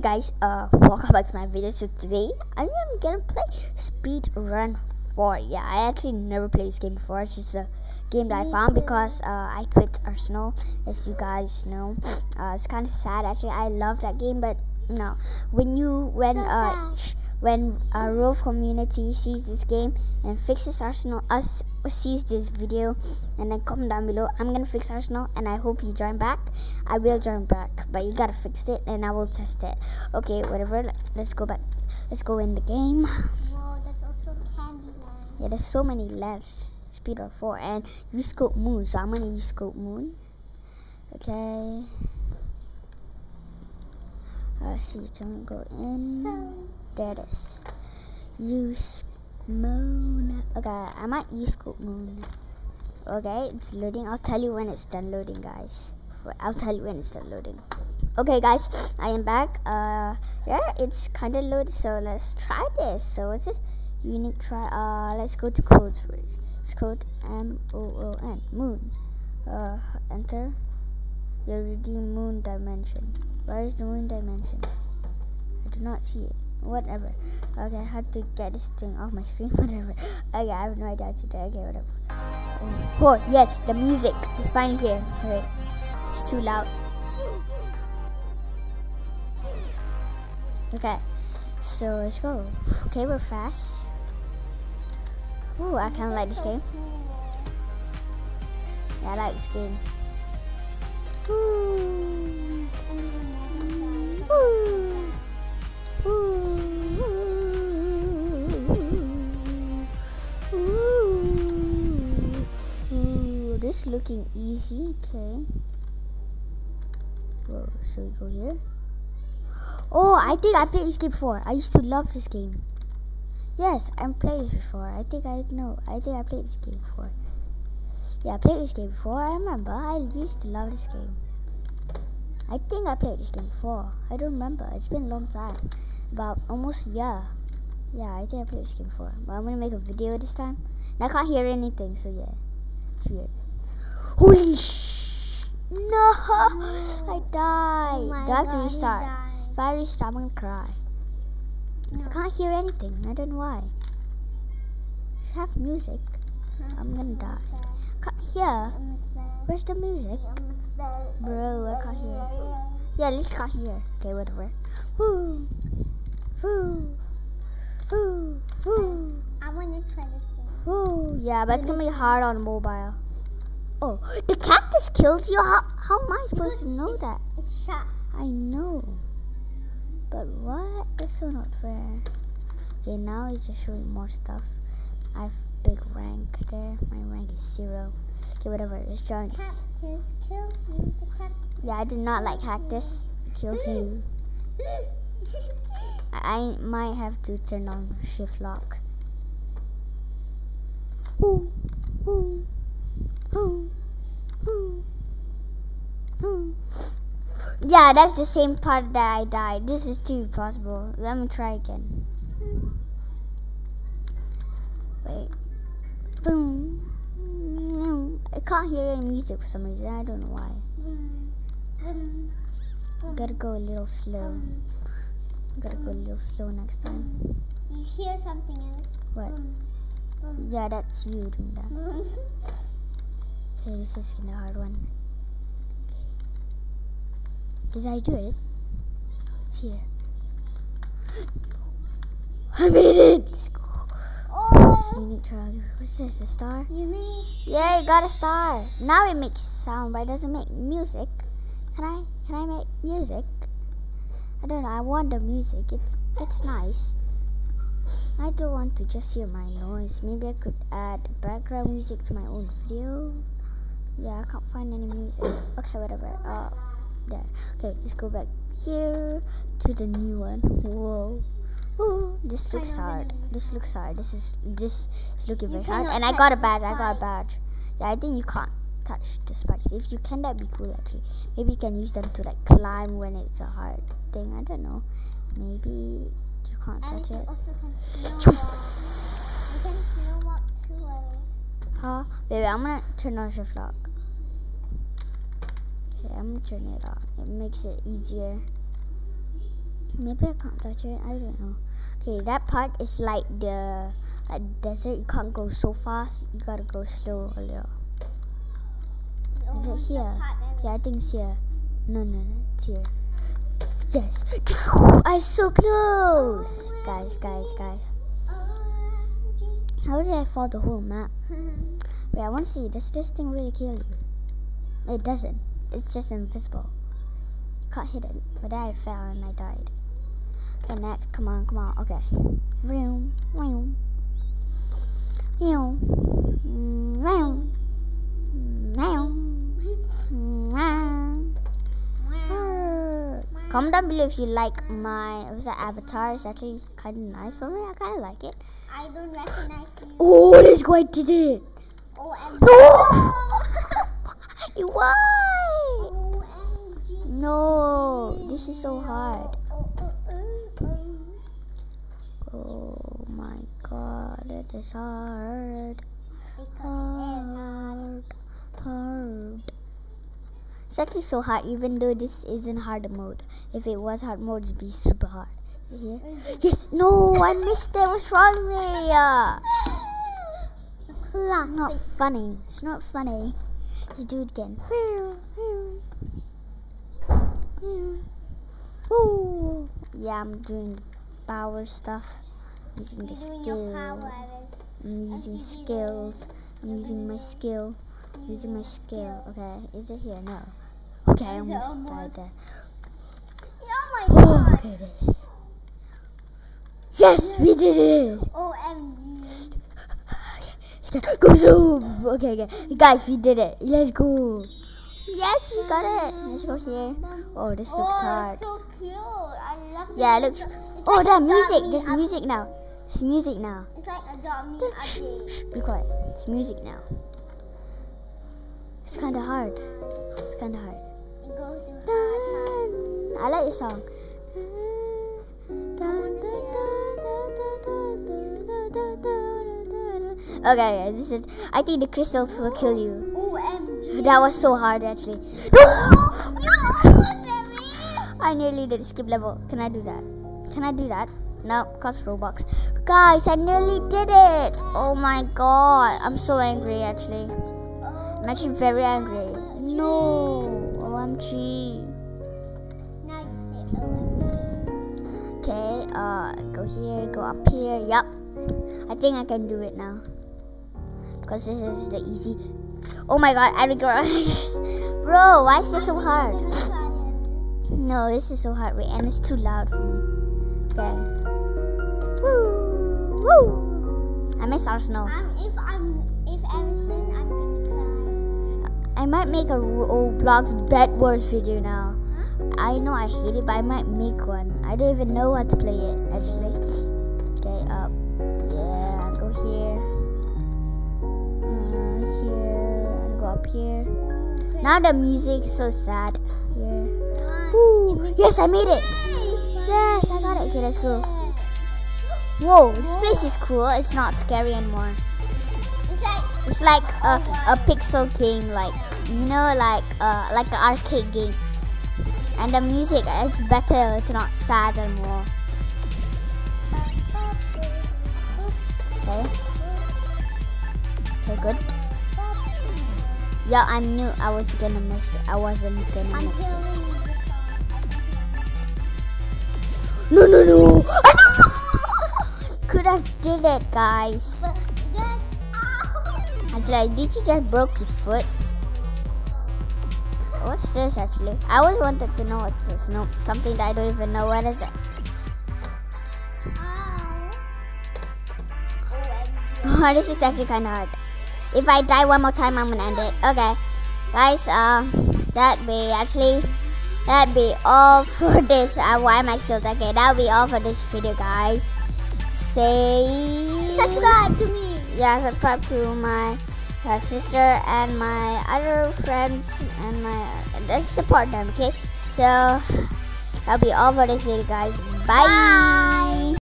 Hey guys, uh, welcome back to my video. So today I am gonna play Speed Run 4. Yeah, I actually never played this game before. It's just a game that Me I found too. because uh, I quit Arsenal, as you guys know. Uh, it's kind of sad actually. I love that game, but no, when you when So uh. When a Rove community sees this game and fixes Arsenal, us sees this video, and then comment down below. I'm gonna fix Arsenal, and I hope you join back. I will join back, but you gotta fix it, and I will test it. Okay, whatever. Let's go back. Let's go in the game. Whoa, that's also Candyland. Yeah, there's so many lands. Speeder 4 and you scope moon, so I'm gonna use scope moon. Okay. Let's see, can we go in? So, There it is. Use moon. Okay, I might use scope moon. Okay, it's loading. I'll tell you when it's done loading, guys. I'll tell you when it's done loading. Okay, guys, I am back. Uh, yeah, it's kind of loaded, so let's try this. So what's this? Unique try. Uh, let's go to codes first. It's code M O O N moon. Uh, enter. Your redeem moon dimension. Where is the moon dimension? I do not see it. Whatever. Okay, I had to get this thing off my screen. Whatever. Okay, I have no idea what to do. Okay, whatever. Oh, oh, yes, the music is finally here. Wait, it's too loud. Okay, so let's go. Okay, we're fast. Ooh, I kind of like this game. Yeah, I like this game. Looking easy. Okay. Whoa, we go here. Oh, I think I played this game before. I used to love this game. Yes, I played this before. I think I know. I think I played this game before. Yeah, I played this game before. I remember. I used to love this game. I think I played this game before. I don't remember. It's been a long time. About almost a year. Yeah, I think I played this game before. But I'm gonna make a video this time. And I can't hear anything, so yeah. It's weird. Holy sh! No! I died. Oh Do I have to restart? If I restart, I'm gonna cry. No. I can't hear anything. I don't know why. If Should have music. I'm gonna die. Can't hear. Where's the music? Bro, I can't hear. Yeah, at least can't hear. Okay, whatever. Woo! Woo! Woo! Woo! I want to try this game. Woo! Yeah, but it's gonna be hard on mobile. Oh, the cactus kills you? How, how am I supposed to know that? It's shot. I know. But what? That's so not fair. Okay, now it's just showing more stuff. I have big rank there. My rank is zero. Okay, whatever. Join this. Cactus kills you. The cactus. Yeah, I do not like cactus. It kills you. I, I might have to turn on shift lock. Ooh, ooh, ooh, ooh. Yeah, that's the same part that I died. This is too possible. Let me try again. Wait. Boom. I can't hear any music for some reason. I don't know why. Vroom, Gotta go a little slow. vroom. Gotta go a little slow next time. You hear something else? What? Yeah, that's you doing that. Okay, this is kinda hard one. Did I do it? Oh, it's here. I made it! Let's go. This Oh. What's this? A star? you mean Yeah, you got a star. Now it makes sound, but it doesn't make music. Can I? Can I make music? I don't know. I want the music. It's it's nice. I don't want to just hear my noise. Maybe I could add background music to my own video. Yeah, I can't find any music. Okay, whatever. Uh, there. Okay, let's go back here to the new one. Whoa. Ooh, this looks hard. This looks hard. This is this is looking You very hard. And I got a badge. I got a badge. Yeah, I think you can't touch the spikes. If you can, that'd be cool actually. Maybe you can use them to like climb when it's a hard thing. I don't know. Maybe you can't and touch you it. also can snowball. You can snowball too, Huh? Baby, I'm gonna turn on shift lock. I'm gonna turn it on. It makes it easier. maybe I can't touch it. I don't know. Okay, that part is like the like desert. You can't go so fast. You gotta go slow a little. Is it here? Yeah, I think it's here. No, no, no, it's here. Yes. I'm so close. Guys, guys, guys. How did I fall the whole map? Wait, I want to see. Does this thing really kill you? It doesn't. It's just invisible. You can't hit it. But then I fell and I died. Okay, next. Come on, come on. Okay. Room, vroom. Vroom. Vroom. Vroom. Comment down below if you like my was that avatar. It's actually kind of nice for me. I kind of like it. I don't recognize you. Oh, guy did it. OMG. No! Why? OMG. No, this is so hard. Oh, my god, it is hard. Because it is hard. Hard. Hard. It's actually so hard, even though this isn't hard mode. If it was hard mode, it'd be super hard. Is it here? Yes! No, I missed it. What's wrong with me? Uh, It's not funny. It's not funny. Let's do it again. Ooh. Yeah, I'm doing power stuff. Using the You're your skill. I'm using skills. I'm using my skill. Using my skill. Okay, is it here? No. Okay, I almost died there. Oh my Oh, god. okay, it is. Yes, we did it. OMG. Go zoom. Okay, okay, guys, we did it. Let's go. Yes, we got it. Let's go here. Oh, this looks oh, hard. It's so cute. I love Yeah, it looks. It's Oh, like that music. There's music now. There's music now. It's like adopt me. Shh, be quiet. It's music now. It's kind of hard. It's kind of hard. It goes to hard. Dun. I like the song. Okay, okay, this is. I think the crystals will kill you. That was so hard, actually. No! I nearly did skip level. Can I do that? Can I do that? No, cause Robux. Guys, I nearly did it. Oh my god, I'm so angry. Actually, I'm actually very angry. No, OMG. Now you say OMG. Okay, uh, go here, go up here. Yup. I think I can do it now. Because this is the easy. Oh my god, I regret. Bro, why is this so hard? No, this is so hard. Wait, and it's too loud for me. Okay. Woo! Woo! I miss Arsenal. I'm, if I'm if Everson, I'm gonna cry. I might make a Roblox Bed Wars video now. I know I hate it, but I might make one. I don't even know how to play it, actually. Okay, up. Yeah, go here. Uh, here. Up here. Okay. Now the music is so sad. Here. Woo! Yes, I made it! Yes, I got it. Okay, let's go. Whoa, this place is cool. It's not scary anymore. It's like It's like a, a pixel game, like you know, like uh, like an arcade game. And the music, it's better. It's not sad anymore. Okay. Okay, good. Yeah, I knew I was gonna miss it. I wasn't gonna I'm miss it. hearing the song. No, no, no! Could have did it, guys. But that, ow! I like, did you just broke your foot? What's this actually? I always wanted to know what's this. No, something that I don't even know. What is it? OMG. this is actually kind of hard. If I die one more time, I'm gonna end it. Okay, guys. Uh, that be actually that be all for this. Uh, why am I still okay? That'll be all for this video, guys. Say Subscribe to me. yeah, subscribe to my uh, sister and my other friends and my uh, support them. Okay, so that'll be all for this video, guys. Bye. Bye.